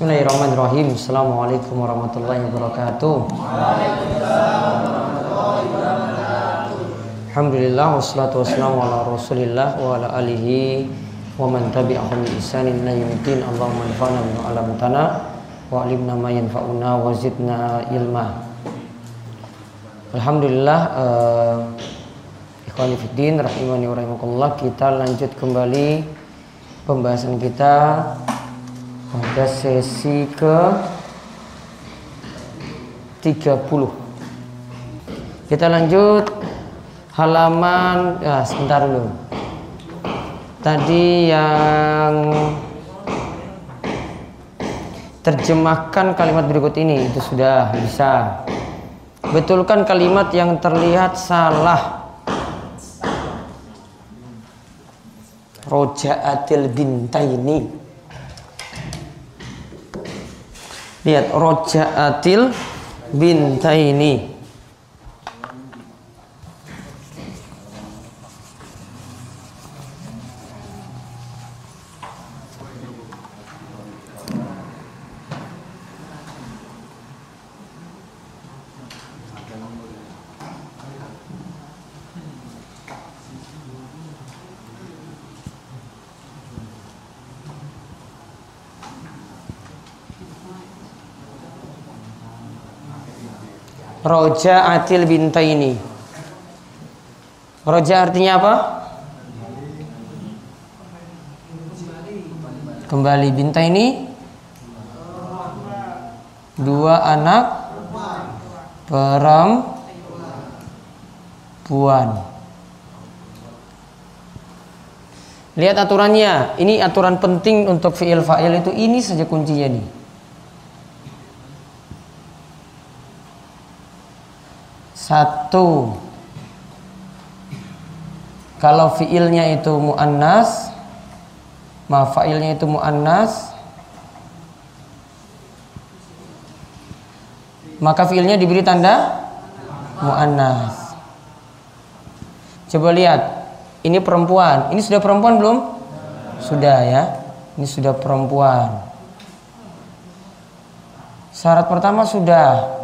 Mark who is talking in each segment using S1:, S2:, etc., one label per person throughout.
S1: Bismillahirrahmanirrahim. Assalamualaikum warahmatullahi wabarakatuh. Alhamdulillah wassalatu wassalamu ala Rasulillah wa ala alihi wa man tabi'ahum bi ihsanin ila yaumiddin. Allahumma anfa'na bima 'allamtana wa 'allimna ma yanfa'una wa zidna ilma. Alhamdulillah uh, ikhwani fiddin rahimani wa rahimakumullah kita lanjut kembali pembahasan kita pada sesi ke 30 kita lanjut halaman ya sebentar dulu. Tadi yang terjemahkan kalimat berikut ini itu sudah bisa. Betulkan kalimat yang terlihat salah. Rojaatil bintaini Lihat rojaatil bintaini. Roja atil bintaini. Roja artinya apa? Kembali bintaini. Dua anak perempuan. Lihat aturannya. Ini aturan penting untuk fiil fa'il itu ini saja kuncinya nih. Satu. Kalau fiilnya itu mu'annas Ma fa'ilnya itu mu'annas Maka fiilnya diberi tanda mu'annas. Coba lihat Ini perempuan. Ini sudah perempuan belum? Sudah ya. Ini sudah perempuan. Syarat pertama sudah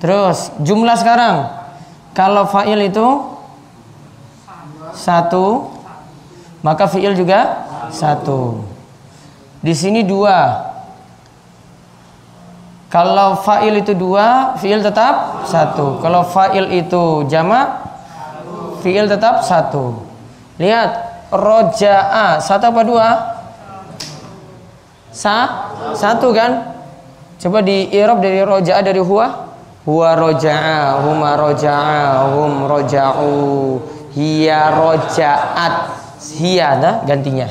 S1: Terus jumlah sekarang kalau fa'il itu satu maka fi'il juga satu. Di sini dua. Kalau fa'il itu dua, fi'il tetap satu. Kalau fa'il itu jamak, fi'il tetap satu. Lihat, roja'a satu apa dua? Sa satu kan? Coba di irob dari roja'a dari huwa huwa roja'a huma roja'a hum roja'u hiya roja'at hiya ada gantinya.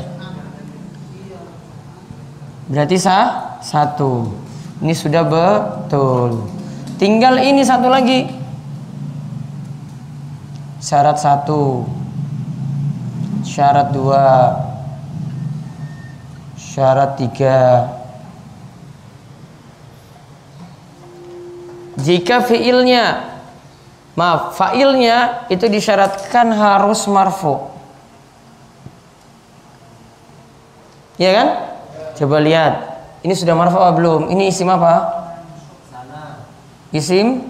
S1: Berarti sah satu. Ini sudah betul. Tinggal ini satu lagi. Syarat satu. Syarat dua. Syarat tiga Jika fiilnya maaf, failnya itu disyaratkan harus marfu. Ya kan? Coba lihat. Ini sudah marfu apa belum? Ini isim apa? Isim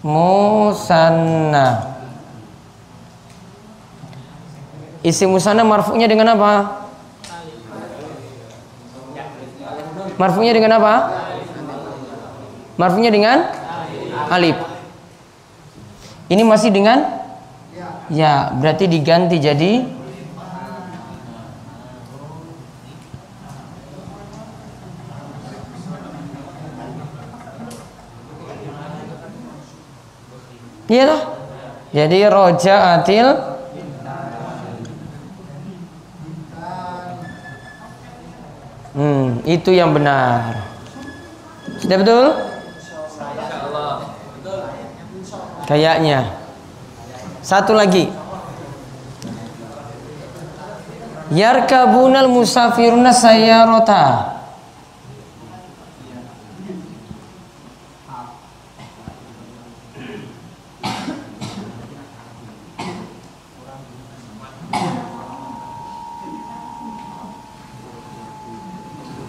S1: musanna. Isim musanna marfu'nya dengan apa? Marfu'nya dengan apa? Marfunya dengan alif. Ini masih dengan ya, berarti diganti jadi Iya toh? Jadi roja atil Hmm, itu yang benar. Sudah betul? Kayaknya. Satu lagi. Yarkabunal musafiruna sayyarata.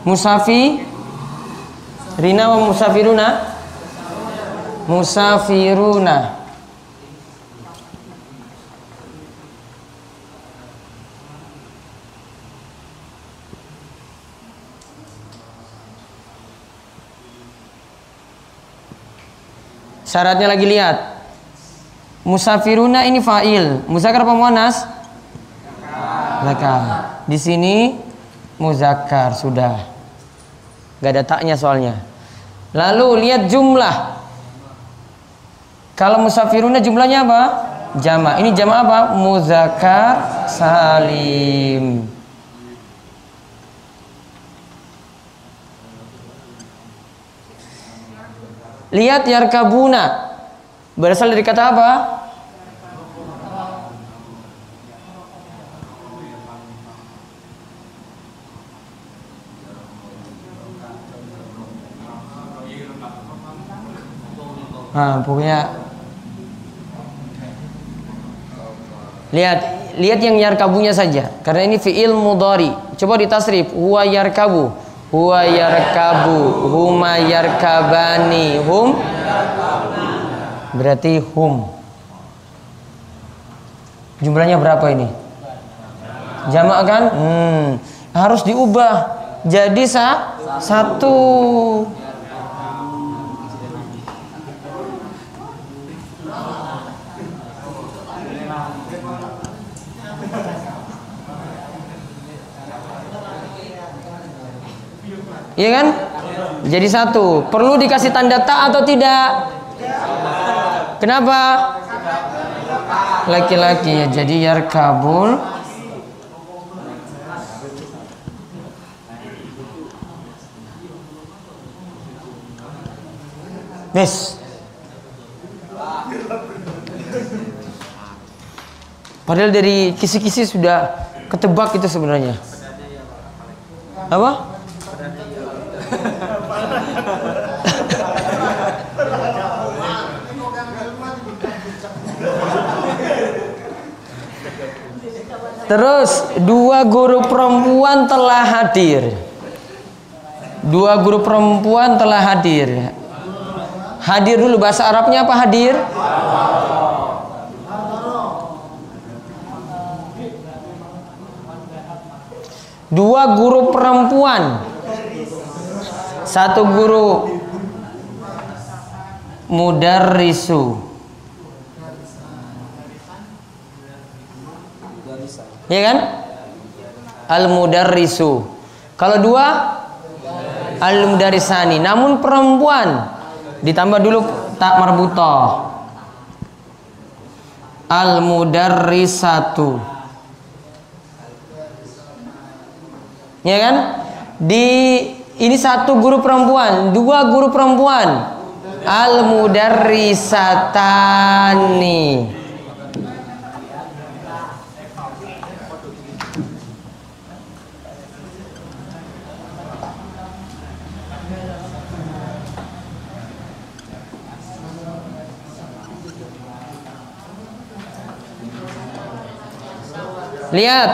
S1: Musafi Rina wa musafiruna Musafiruna Syaratnya lagi lihat. Musafiruna ini fa'il. Muzakkar apa muannas? Zakar. Di sini muzakkar sudah. Gak ada taknya soalnya. Lalu lihat jumlah. Kalau musafiruna jumlahnya apa? Jama. Ini jama apa? Muzakkar salim. Lihat yarkabuna. Berasal dari kata apa? Nah, pokoknya lihat lihat yang yarkabunya saja. Karena ini fiil mudhari. Coba ditasrif. Huwa yarkabu. Huwa yarkabu. Huma yarkabani. Hum? Berarti hum. Jumlahnya berapa ini? Jamak kan? Hmm, harus diubah. Jadi sa satu Iya kan? Jadi satu. Perlu dikasih tanda tak atau tidak? Kenapa? Laki-laki ya. Jadi yarkabul. Yes. Padahal dari kisi-kisi sudah ketebak itu sebenarnya. Apa? Terus dua guru perempuan telah hadir. Dua guru perempuan telah hadir. Hadir dulu bahasa Arabnya apa hadir? Dua guru perempuan. Satu guru mudarrisu Ya kan? Al-mudarrisu. Kalau dua al-mudarrisani. Namun perempuan ditambah dulu tak marbutoh. Al-mudarrisatu. Ya kan? Di ini satu guru perempuan, dua guru perempuan. Al-mudarrisatani. Lihat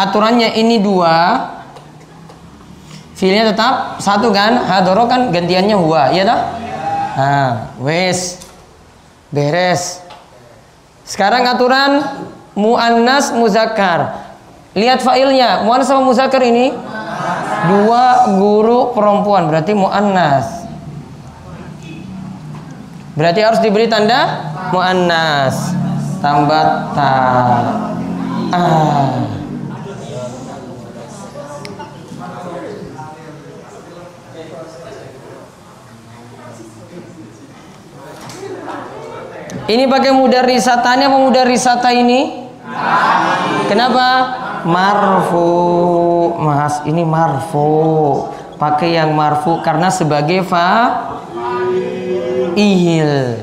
S1: aturannya ini dua Filnya tetap satu kan? Hadoro kan gantiannya huwa Iya tak? Nah, wes. Beres. Sekarang aturan Mu'annas muzakkar. Lihat failnya. Mu'annas sama muzakkar ini? Dua guru perempuan. Berarti mu'annas. Berarti harus diberi tanda Mu'annas. Tambah ta. Ah Ini pakai mudar risatanya apa mudar risata ini? Kenapa? Marfu, Mas. Ini marfu. Pakai yang marfu karena sebagai fa ihil.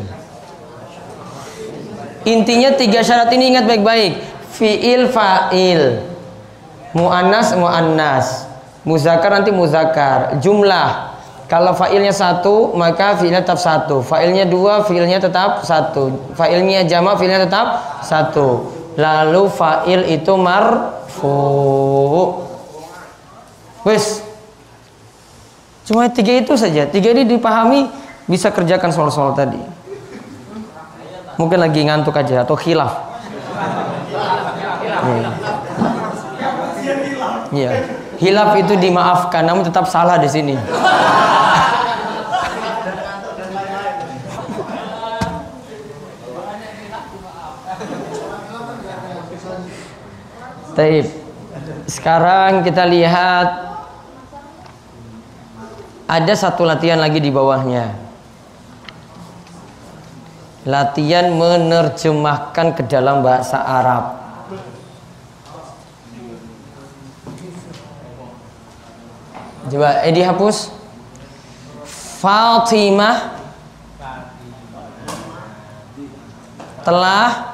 S1: Intinya tiga syarat ini ingat baik-baik. Fi'il fa'il. Mu'annas mu'annas. Muzakkar nanti muzakkar. Jumlah. Kalau fa'ilnya satu, maka fi'ilnya tetap satu. Fa'ilnya dua, fi'ilnya tetap satu. Fa'ilnya jama, fi'ilnya tetap satu. Lalu fa'il itu marfu. Wes. Cuma tiga itu saja. Tiga ini dipahami bisa kerjakan soal-soal tadi. Mungkin lagi ngantuk aja atau khilaf. Iya. Iya. Hilaf itu dimaafkan, namun tetap salah di sini. Taib. Sekarang kita lihat ada satu latihan lagi di bawahnya. Latihan menerjemahkan ke dalam bahasa Arab. Coba Edi hapus. Fatimah telah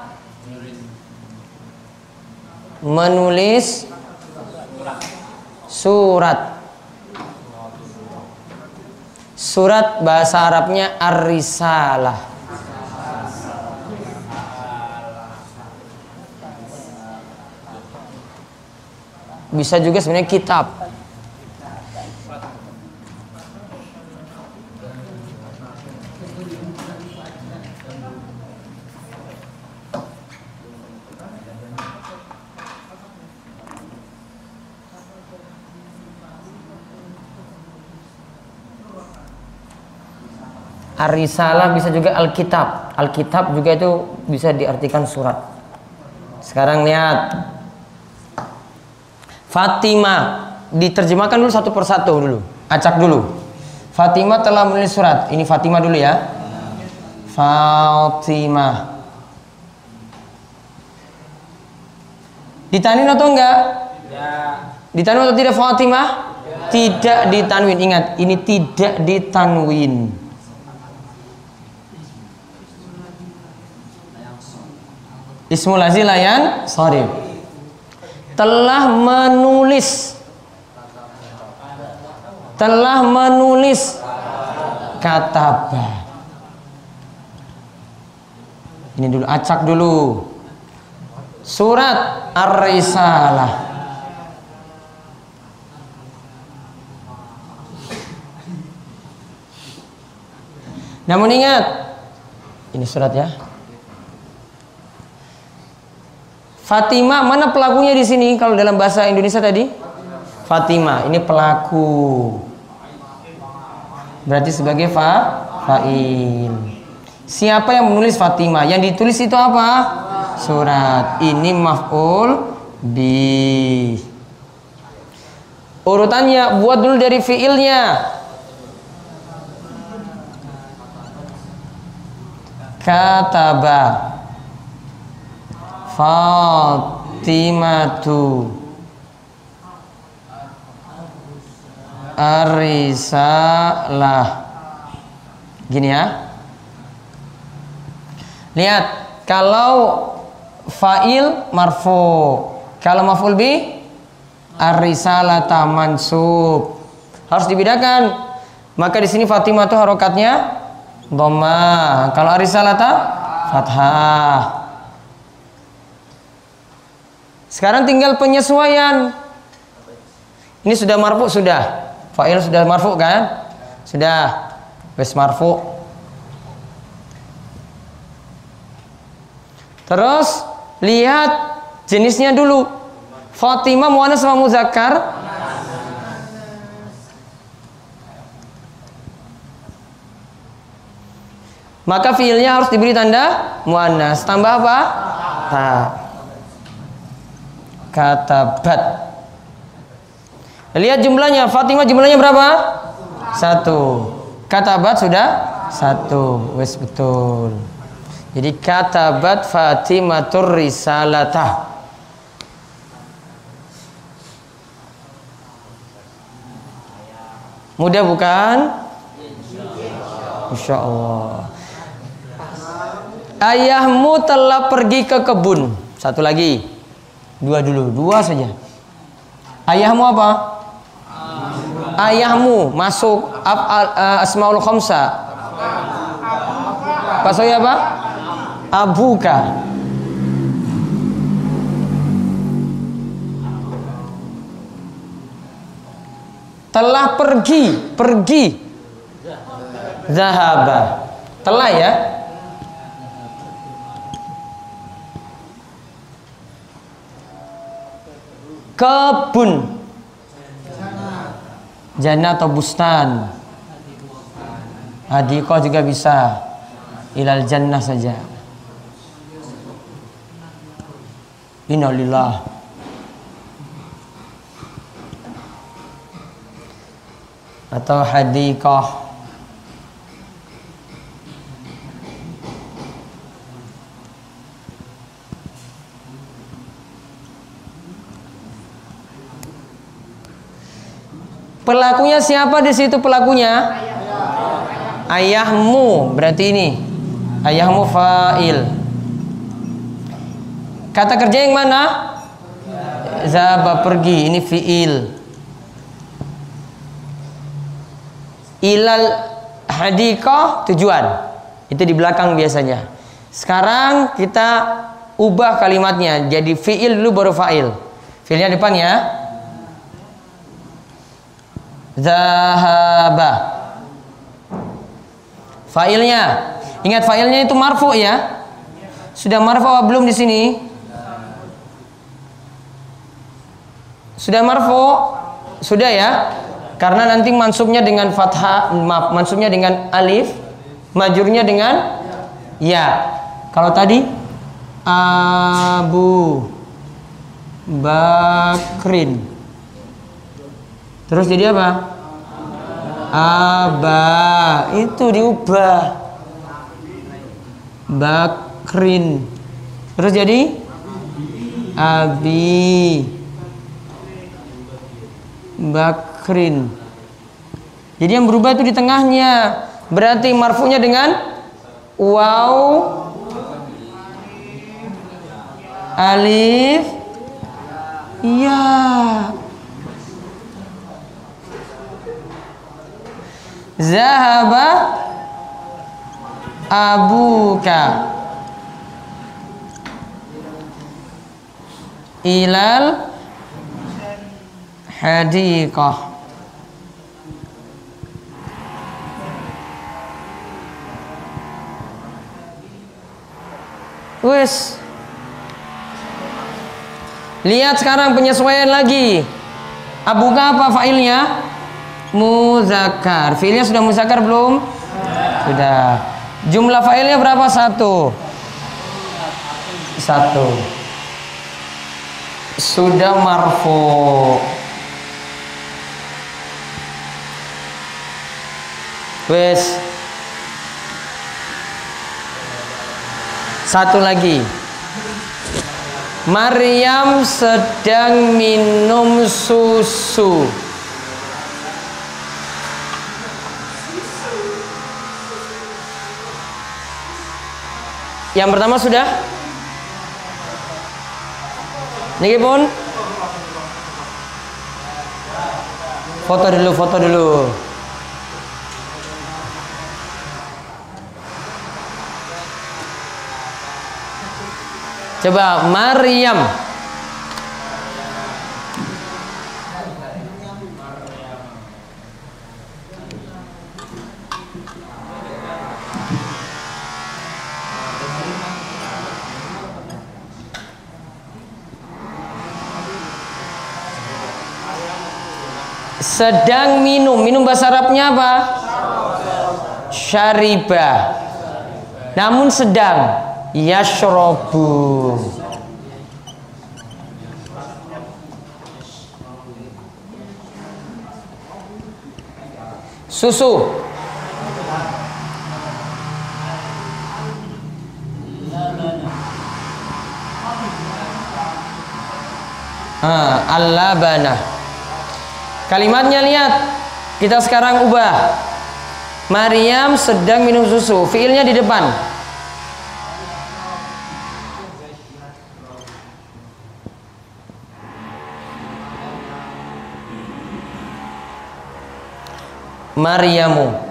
S1: menulis surat. Surat bahasa Arabnya ar-risalah. Bisa juga sebenarnya kitab Ar-Risalah bisa juga Alkitab. Alkitab juga itu bisa diartikan surat. Sekarang lihat. Fatimah diterjemahkan dulu satu persatu dulu. Acak dulu. Fatimah telah menulis surat. Ini Fatimah dulu ya. Fatimah. Ditanwin atau enggak? Ya. Ditanwin atau tidak Fatimah? Ya. Tidak ditanwin. Ingat, ini tidak ditanwin. Ismul Azil layan sorry. Telah menulis. Telah menulis. Kataba ini dulu acak dulu. Surat ar-risalah. Namun ingat ini surat ya Fatima mana pelakunya di sini kalau dalam bahasa Indonesia tadi? Fatima, ini pelaku. Berarti sebagai fa fa'il. Siapa yang menulis Fatima? Yang ditulis itu apa? Surat. Ini maf'ul bi. Urutannya buat dulu dari fiilnya. Kataba Fatimatu. Arisalah. Gini ya. Lihat Kalau Fa'il marfu. Kalau maf'ul bi? Arisalata mansub. Harus dibedakan. Maka di sini Fatimah itu harokatnya Dhamma Kalau Arisalata? Fathah sekarang tinggal penyesuaian. Ini sudah marfu sudah. Fa'il sudah marfu kan? Sudah. Wes marfu. Terus lihat jenisnya dulu. Fatimah muannas sama muzakkar? Maka fiilnya harus diberi tanda muannas. Tambah apa? Tak katabat. Lihat jumlahnya Fatimah jumlahnya berapa? Satu. Katabat sudah? Satu. Wes betul. Jadi katabat Fatimatur risalatah. Mudah bukan? Insya Allah ayahmu telah pergi ke kebun. Satu lagi Dua dulu, dua saja. Ayahmu apa? Ayahmu masuk ab, uh, asmaul khamsa. Pasal apa? Abuka. telah pergi, pergi. Zahaba. Telah ya. Kebun. Jannah atau bustan. Hadikoh juga bisa. Ilal jannah saja. Innalillah. Atau hadikoh. Pelakunya siapa di situ pelakunya? Ayahmu berarti ini. Ayahmu fa'il. Kata kerja yang mana? Zaba pergi, ini fi'il. Ilal hadikah tujuan. Itu di belakang biasanya. Sekarang kita ubah kalimatnya jadi fi'il dulu baru fa'il. Fi'ilnya depan ya. Zahaba. Failnya. Ingat failnya itu marfu ya. Sudah marfu apa belum di sini? Sudah marfu? Sudah ya? Karena nanti mansubnya dengan fathah, maaf, mansubnya dengan alif, majurnya dengan ya. Kalau tadi Abu Bakrin. Terus jadi apa? Aba itu diubah. Bakrin. Terus jadi Abi Bakrin. Jadi yang berubah itu di tengahnya. Berarti marfunya dengan waw alif ya Zahaba abuka ilal hadiqah Wes Lihat sekarang penyesuaian lagi. Abuka apa failnya? Muzakkar. Fiilnya sudah muzakkar belum? Sudah. Jumlah failnya berapa? Satu. Satu. Sudah marfu. Wes. Satu lagi. Maryam sedang minum susu. Yang pertama sudah? Niki pun Foto dulu, foto dulu. Coba Maryam. Sedang minum. Minum bahasa Arabnya apa? Syariba. Namun sedang yashrobu. Susu. Ah, al-labana. Kalimatnya lihat. Kita sekarang ubah. Maryam sedang minum susu. Fiilnya di depan. Maryamu.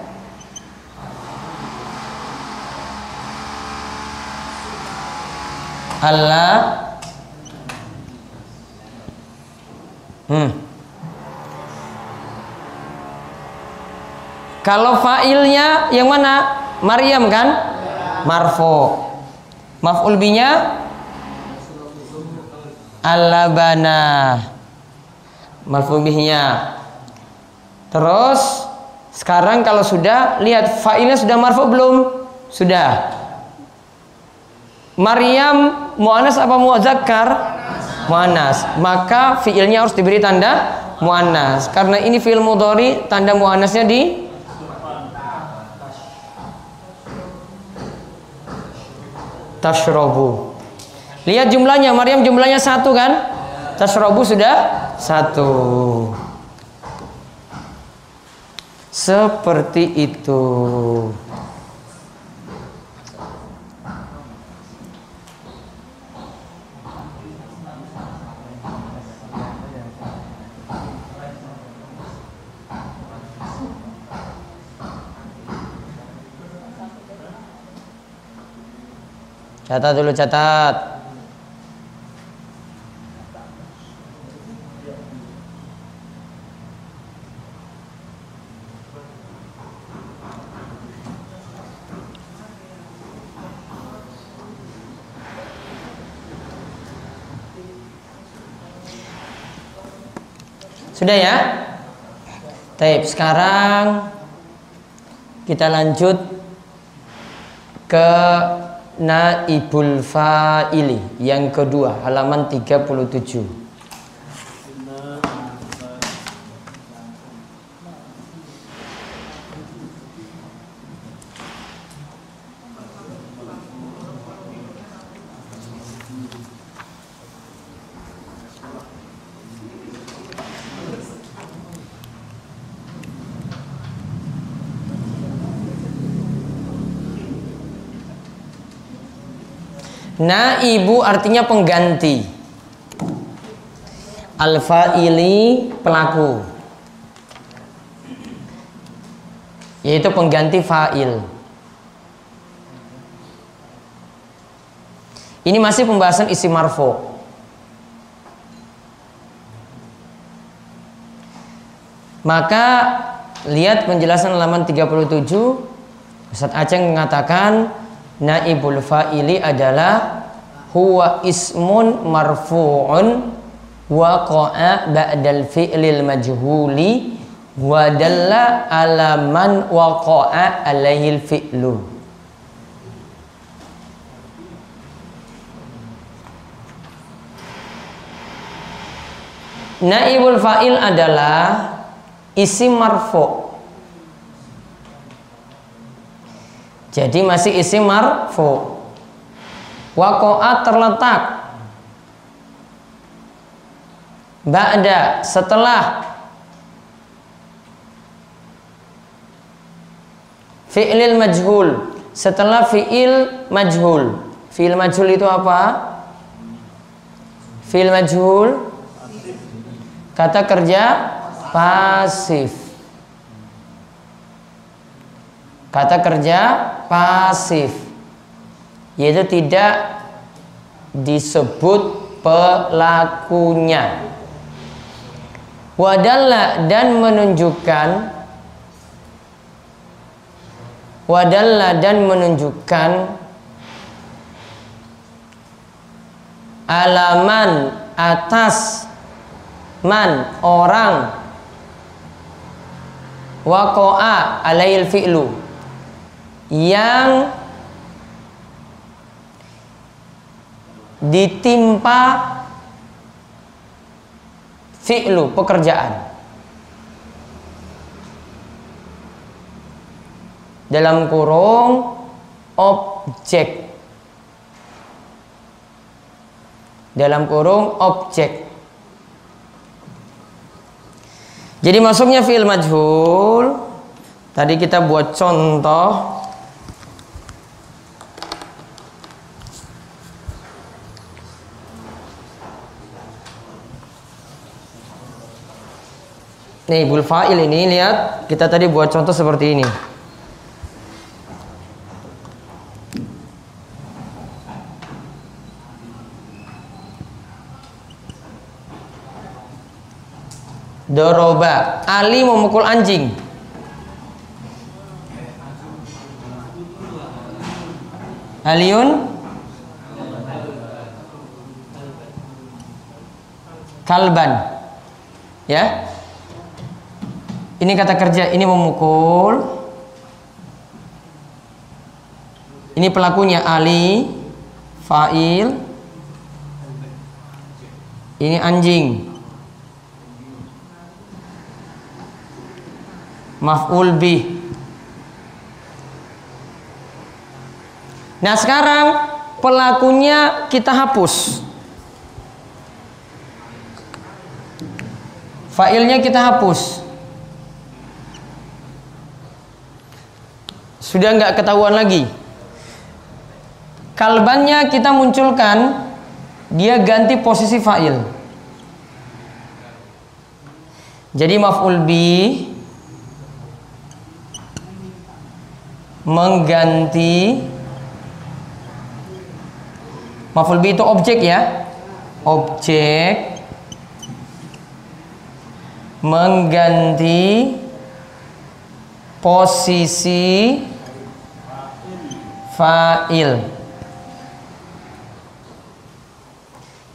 S1: Allah Kalau fa'ilnya yang mana? Maryam kan? Marfo. Maf'ul binya Alabana. Maf'ul bihnya. Terus sekarang kalau sudah lihat fa'ilnya sudah marfu belum? Sudah. Maryam muannas apa muzakkar? Muannas. Maka fiilnya harus diberi tanda muannas. Karena ini fiil mudhari tanda muannasnya di tashrobu. Lihat jumlahnya, Maryam jumlahnya satu kan? Tashrobu sudah satu. Seperti itu. Catat dulu catat. Sudah ya? Tape. Sekarang kita lanjut ke naibul fa'ili yang kedua halaman 37 Naibu artinya pengganti. Al-fa'ili pelaku. Yaitu pengganti fa'il. Ini masih pembahasan isi marfo. Maka lihat penjelasan halaman 37 Ustaz Aceh mengatakan naibul fa'ili adalah huwa ismun marfu'un waqa'a ba'dal fi'lil majhuli wa dalla ala man waqa'a alaihil fi'lu. Naibul fa'il adalah isim marfu' Jadi masih isim marfu. Waqa'a terletak. Ba'da setelah fi'lil majhul. Setelah fi'il majhul. Fi'il majhul itu apa? Fi'il majhul? Kata kerja pasif Kata kerja pasif yaitu tidak disebut pelakunya. Wadalla dan menunjukkan wadalla dan menunjukkan alaman atas man orang waqa'a alail fi'lu yang ditimpa fi'lu pekerjaan. Dalam kurung objek. Dalam kurung objek. Jadi masuknya fi'il majhul. Tadi kita buat contoh Nih bulfa'il fa'il ini lihat. Kita tadi buat contoh seperti ini. Doroba. Ali memukul anjing. Aliun Kalban. Ya? Ini kata kerja, ini memukul. Ini pelakunya Ali, fa'il. Ini anjing. Maf'ul bih. Nah sekarang pelakunya kita hapus. Failnya kita hapus. Sudah nggak ketahuan lagi. Kalbannya kita munculkan, dia ganti posisi fa'il. Jadi maf'ul bi mengganti maf'ul bi itu objek ya. Objek mengganti posisi fa'il.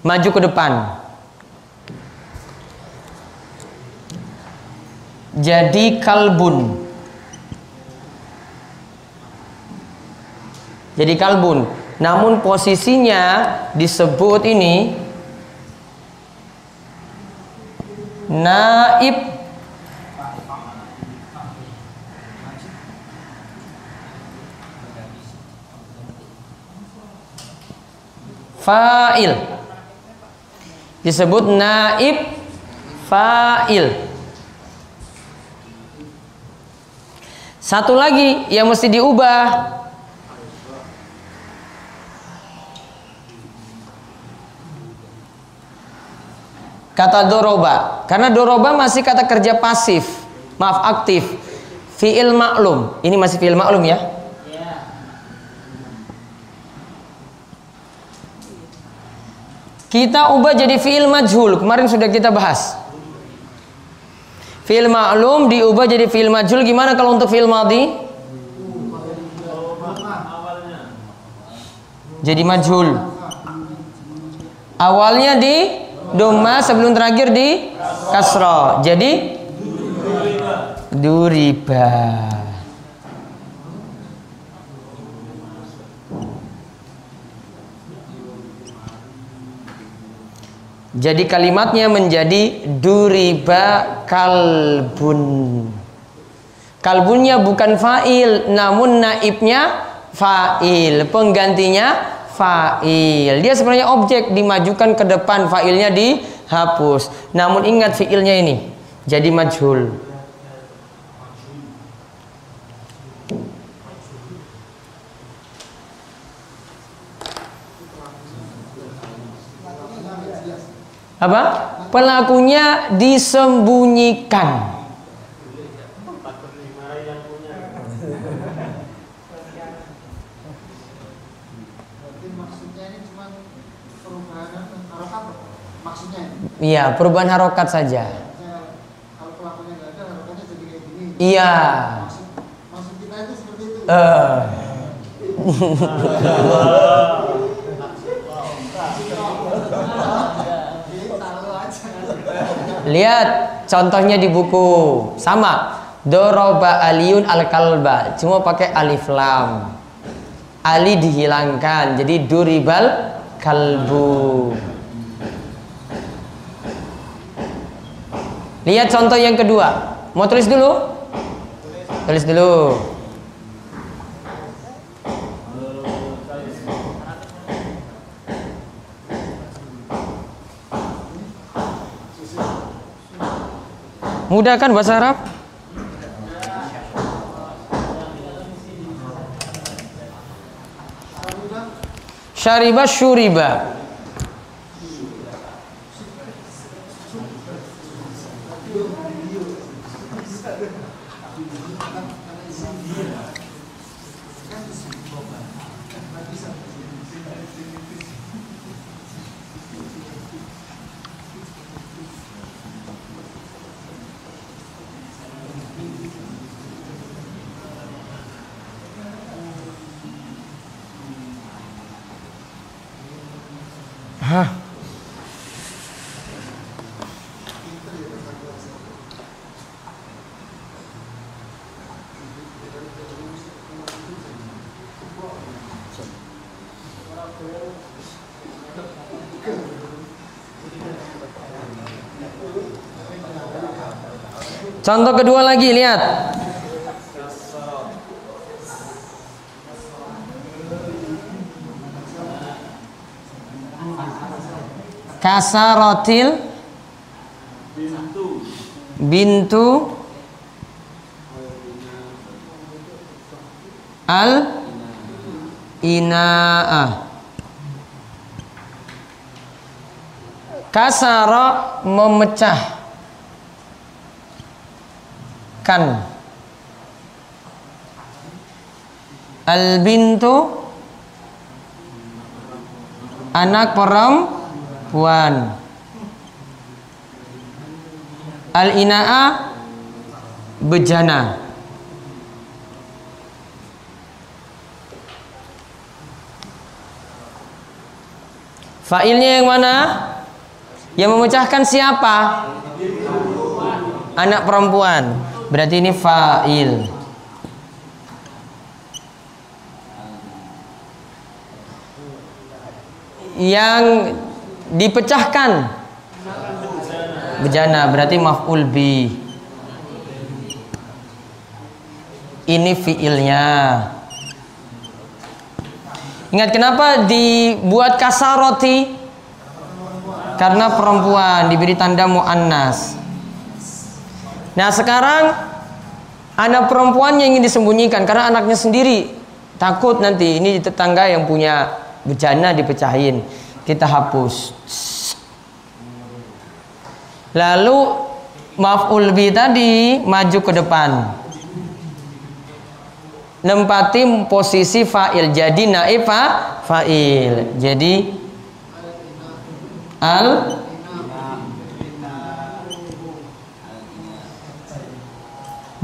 S1: Maju ke depan. Jadi kalbun. Jadi kalbun. Namun posisinya disebut ini naib fa'il. Disebut naib fa'il. Satu lagi yang mesti diubah. Kata doroba. Karena doroba masih kata kerja pasif maaf aktif. Fiil maklum ini masih fiil maklum ya kita ubah jadi fiil majhul. Kemarin sudah kita bahas. Fiil maklum diubah jadi fiil majhul. Gimana kalau untuk fiil madhi? Jadi majhul. Awalnya di Doma sebelum terakhir di kasro. Jadi? Duriba. Jadi kalimatnya menjadi duriba kalbun. Kalbunnya bukan fa'il, namun naibnya fa'il. Penggantinya fa'il. Dia sebenarnya objek dimajukan ke depan, fa'ilnya dihapus. Namun ingat fi'ilnya ini jadi majhul. Apa? Pelakunya disembunyikan. Iya, perubahan harokat saja. Iya. Maksud, kita itu seperti itu. Uh. Lihat contohnya di buku sama Doroba Aliun al kalba cuma pakai alif lam. Ali dihilangkan jadi duribal kalbu. Lihat contoh yang kedua. Mau tulis dulu? Tulis dulu. Mudah kan bahasa Arab? Syariba syuriba. Contoh kedua lagi lihat. Kasarotil bintu al ina'ah kasara memecah kan al bintu anak perempuan al inaa bejana Failnya yang mana? Yang memecahkan siapa? Anak perempuan. Berarti ini fa'il. Yang dipecahkan bejana berarti maf'ul bi. Ini fiilnya. Ingat kenapa dibuat kasaroti? Karena perempuan diberi tanda muannas. Nah sekarang anak perempuan yang ingin disembunyikan karena anaknya sendiri takut nanti ini tetangga yang punya bejana dipecahin. Kita hapus. Lalu maf'ul bi tadi maju ke depan nempati posisi fa'il jadi naib fa fa'il jadi al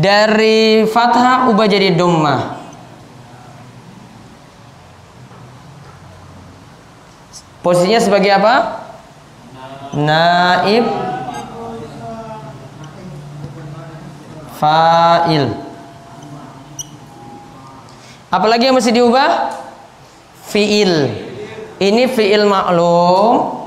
S1: dari fathah ubah jadi dhammah posisinya sebagai apa naib fa'il Apalagi yang mesti diubah? Fi'il. Ini fi'il maklum.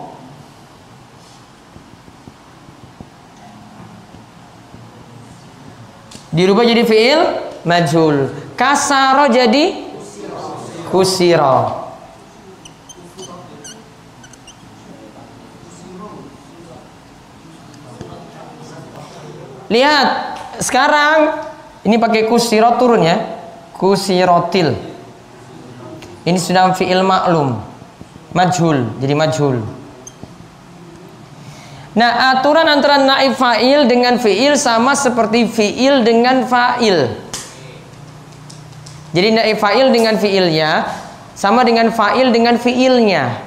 S1: Dirubah jadi fi'il majhul. Kasaro jadi kusiro. Lihat, sekarang ini pakai kusiro turun ya kusirotil ini sudah fi'il maklum majhul jadi majhul nah aturan antara naib fa'il dengan fi'il sama seperti fi'il dengan fa'il. Jadi naib fa'il dengan fi'ilnya sama dengan fa'il dengan fi'ilnya.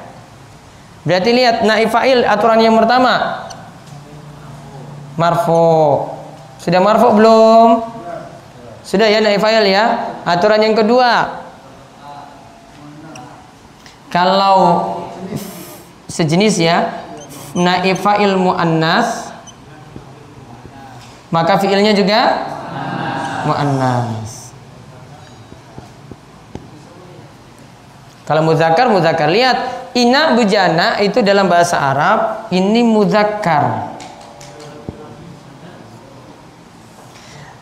S1: Berarti lihat naib fa'il aturan yang pertama. Marfo sudah marfo belum? Sudah ya naik file ya. Aturan yang kedua. Kalau sejenis ya naib fa'il muannas maka fiilnya juga muannas. Kalau muzakkar muzakkar lihat ina bujana itu dalam bahasa Arab ini muzakkar.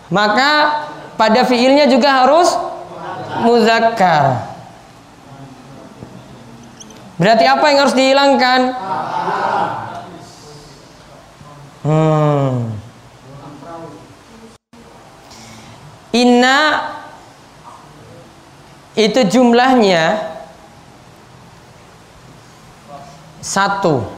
S1: Maka pada fiilnya juga harus muzakkar. Berarti apa yang harus dihilangkan? Hmm. Inna itu jumlahnya satu.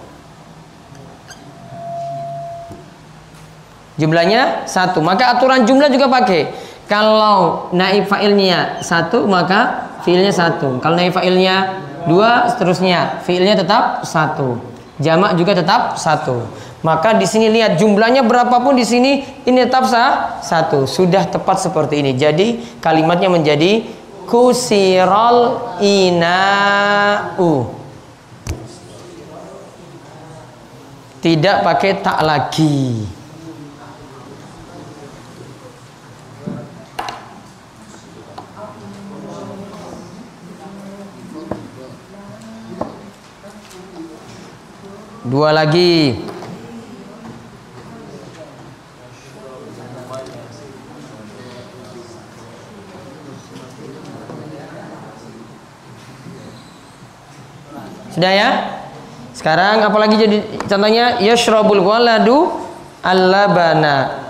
S1: Jumlahnya satu. Maka aturan jumlah juga pakai. Kalau naib fa'ilnya satu maka fiilnya satu. Kalau naib fa'ilnya dua seterusnya fiilnya tetap satu. Jamak juga tetap satu. Maka di sini lihat jumlahnya berapapun di sini ini tetap sah satu. Sudah tepat seperti ini. Jadi kalimatnya menjadi kusiral ina'u. Tidak pakai tak lagi. Dua lagi. Sudah ya? Sekarang apalagi jadi contohnya yashrabul waladu al-labana.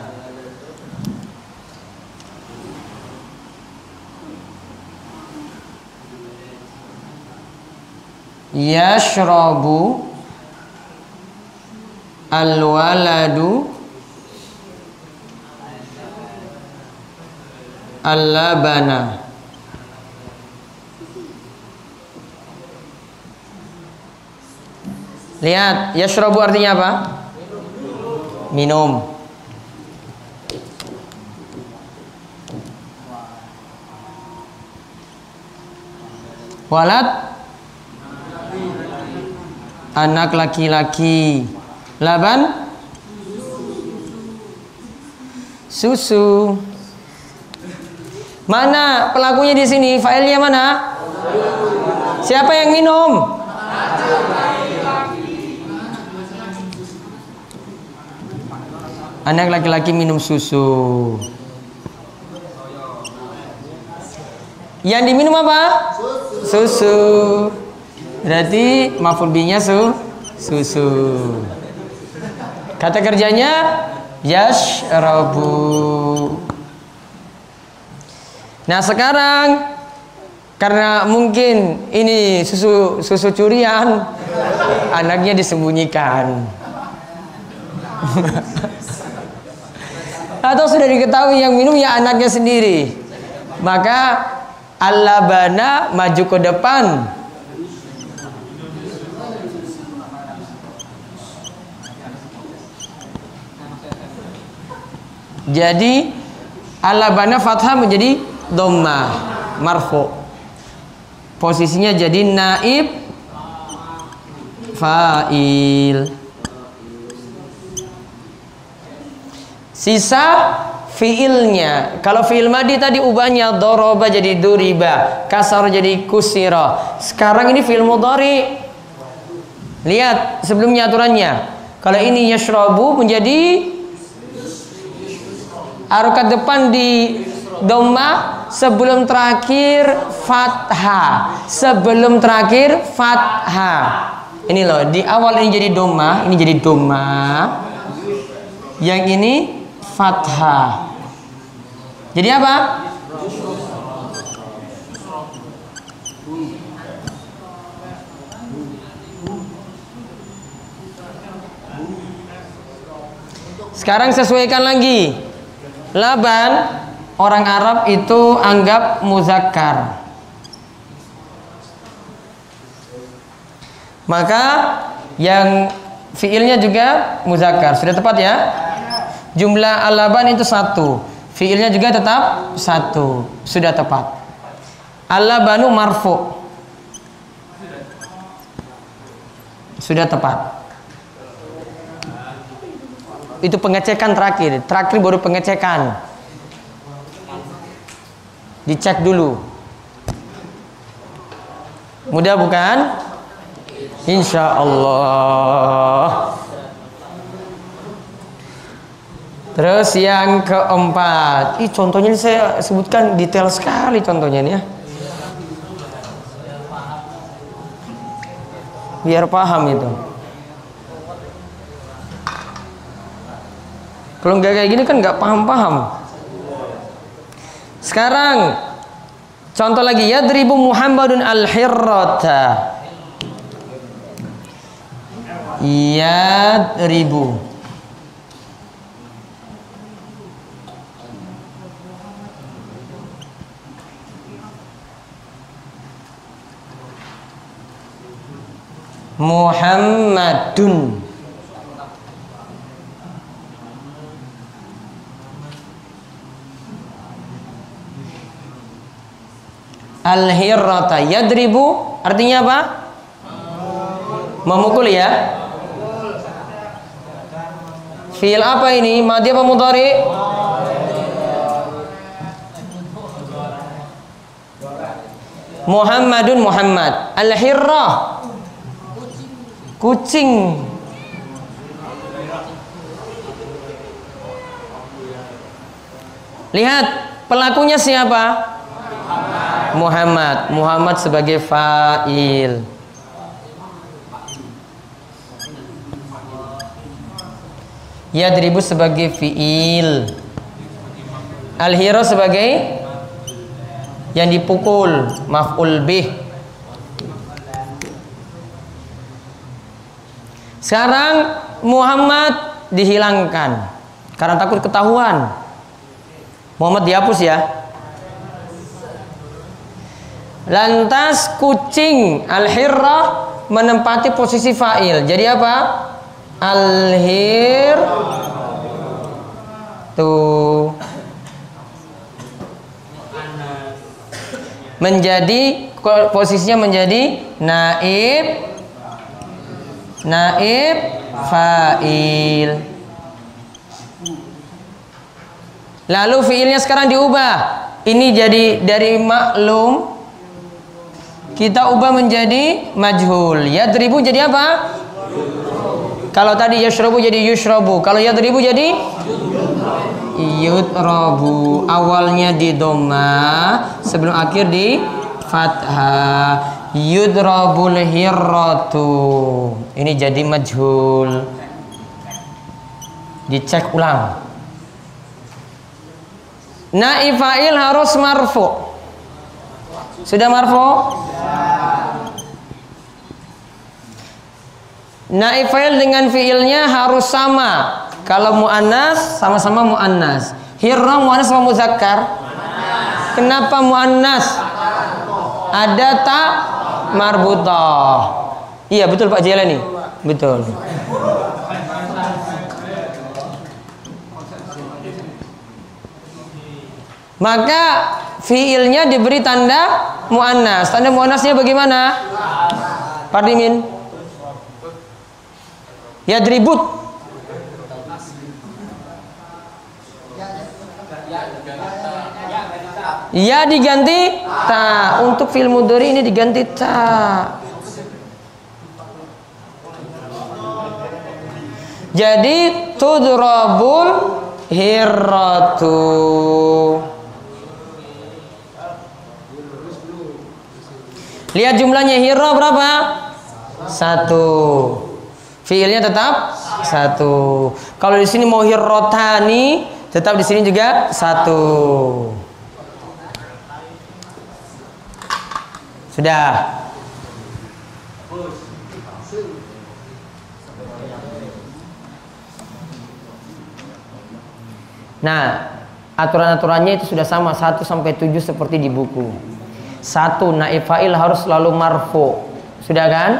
S1: Yashrabu al-waladu al-labana. Lihat, yashrabu artinya apa? Minum. Walad anak laki-laki. Laban susu. Mana pelakunya di sini? Failnya mana? Siapa yang minum? Anak laki-laki minum susu. Yang diminum apa? Susu. Berarti maful binya su susu. Kata kerjanya yashrabu. Nah, sekarang karena mungkin ini susu susu curian, anaknya disembunyikan. Atau sudah diketahui yang minum ya anaknya sendiri. Maka Al-labana maju ke depan. Jadi Al-labana fathah menjadi dhamma marfu. Posisinya jadi naib fa'il. Sisa fiilnya. Kalau fiil madi tadi ubahnya doroba jadi duriba, kasar jadi kusiro. Sekarang ini fiil mudhari. Lihat sebelumnya aturannya. Kalau ini yashrabu menjadi harokat depan di doma sebelum terakhir fathah. Sebelum terakhir fathah. Ini loh, di awal ini jadi doma, ini jadi doma. Yang ini fathah. Jadi apa? Sekarang sesuaikan lagi. Laban orang Arab itu anggap muzakkar. Maka yang fiilnya juga muzakkar. Sudah tepat ya? Jumlah alaban itu satu. Fiilnya juga tetap satu. Sudah tepat. Alabanu marfu. Sudah tepat. Itu pengecekan terakhir. Terakhir baru pengecekan. Dicek dulu. Mudah bukan? Insya Allah. Terus yang keempat, Ih, contohnya ini saya sebutkan detail sekali contohnya ini ya. Biar paham itu. Kalau nggak kayak gini kan nggak paham-paham. Sekarang contoh lagi ya yadribu Muhammadun al-hirrata. Yadribu. Muhammadun Al-hirrata yadribu artinya apa? Memukul ya? Fiil apa ini? Madi apa mudhari? Muhammadun Muhammad. Al-hirrah kucing. Lihat pelakunya siapa? Muhammad. Muhammad sebagai fa'il. Ya, Yadribu sebagai fi'il. Al-Hiro sebagai? Yang dipukul maf'ul bih. Sekarang Muhammad dihilangkan karena takut ketahuan. Muhammad dihapus ya. Lantas kucing al-hirrah menempati posisi fa'il. Jadi apa? Al-hir tuh menjadi posisinya menjadi naib naib fa'il lalu fiilnya sekarang diubah ini jadi dari maklum kita ubah menjadi majhul. Yadribu jadi apa? Kalau tadi yashrabu jadi yushrabu. Kalau yadribu jadi yudrabu. Awalnya di doma, sebelum akhir di fathah. Yudrabul hirratu. Ini jadi majhul. Dicek ulang. Naifail harus marfu. Sudah marfu? Naib fa'il dengan fiilnya harus sama. Kalau muannas sama-sama muannas. Hirra muannas sama muzakkar? Kenapa muannas? Ada tak marbutah. Iya betul Pak Jelani. Betul. Maka fiilnya diberi tanda muannas. Tanda muannasnya bagaimana? Pardimin. Ya Ya diganti ta. Untuk fil mudhari ini diganti ta. Jadi tudrabul hirratu. Lihat jumlahnya hirra berapa? Satu. Fiilnya tetap satu. Kalau di sini mau hirrotani, tetap di sini juga satu. Sudah. Nah, aturan-aturannya itu sudah sama 1 sampai 7 seperti di buku. Satu, naib fa'il harus selalu marfu. Sudah kan?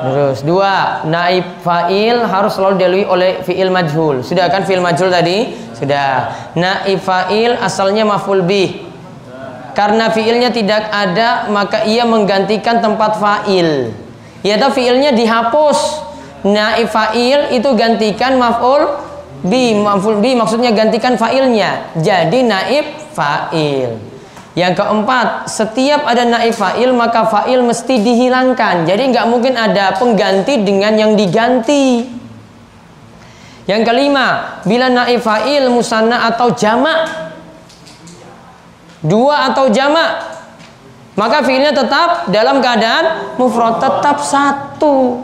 S1: Terus dua, naib fa'il harus selalu dilalui oleh fi'il majhul. Sudah kan fi'il majhul tadi? Sudah. Naib fa'il asalnya maf'ul bih. Karena fi'ilnya tidak ada, maka ia menggantikan tempat fa'il. Ya tahu fi'ilnya dihapus. Naib fa'il itu gantikan maf'ul bi. Maf'ul bi maksudnya gantikan fa'ilnya. Jadi naib fa'il. Yang keempat, setiap ada naif fa'il maka fa'il mesti dihilangkan. Jadi nggak mungkin ada pengganti dengan yang diganti. Yang kelima, bila naif fa'il musanna atau jamak dua atau jamak maka fiilnya tetap dalam keadaan mufrad tetap satu.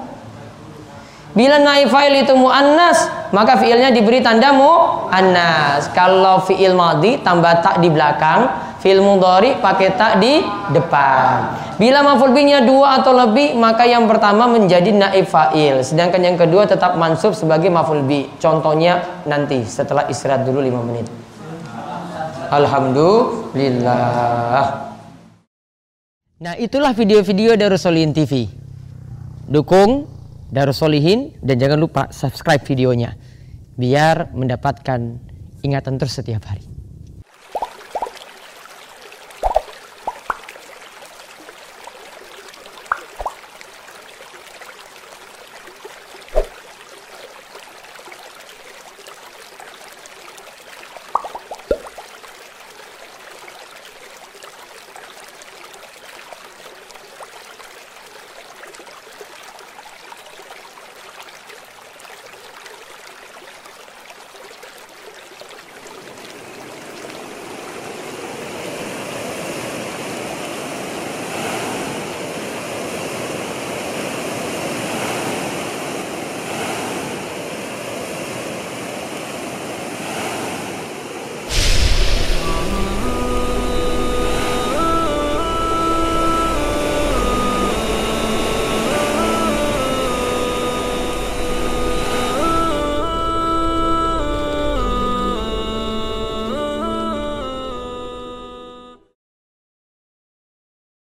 S1: Bila naif fa'il itu muannas, maka fiilnya diberi tanda muannas. Kalau fiil madhi tambah tak di belakang, Fil mudhari pakai tak di depan. Bila maf'ul bihnya dua atau lebih, maka yang pertama menjadi naib fa'il, sedangkan yang kedua tetap mansub sebagai maf'ul bih. Contohnya nanti setelah istirahat dulu 5 menit. Alhamdulillah. Nah, itulah video-video Darusolihin TV. Dukung Darusolihin dan jangan lupa subscribe videonya biar mendapatkan ingatan terus setiap hari.